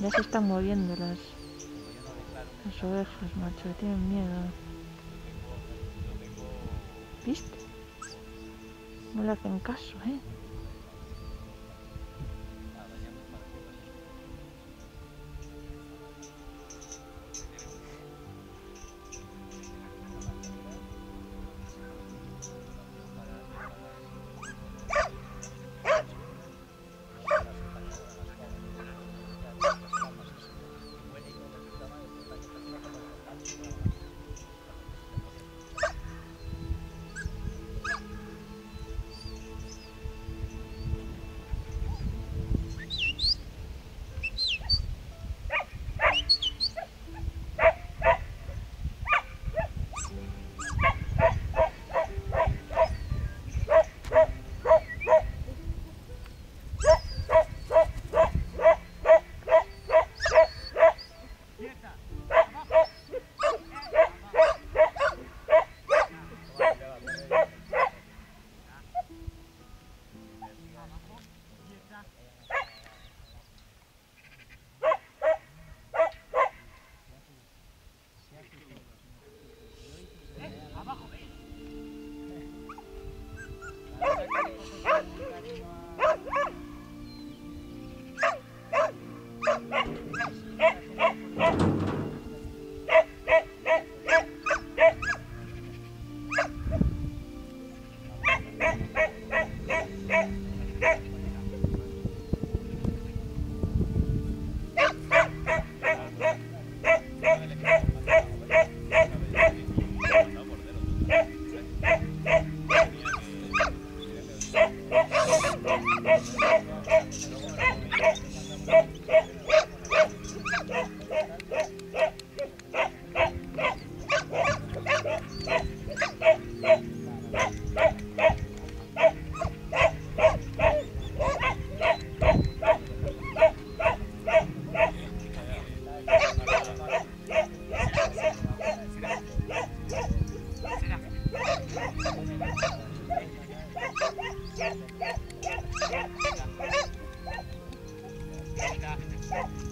Ya se están moviendo las, las ovejas, macho, que tienen miedo. ¿Viste? No le hacen caso, ¿eh? Yeah. Thank you.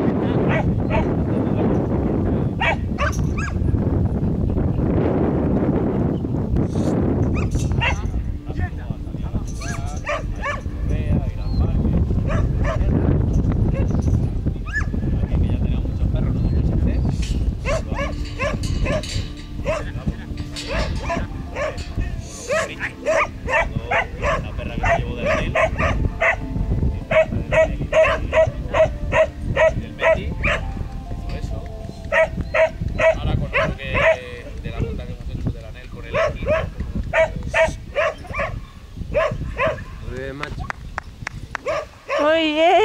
bebé macho. Muy bien.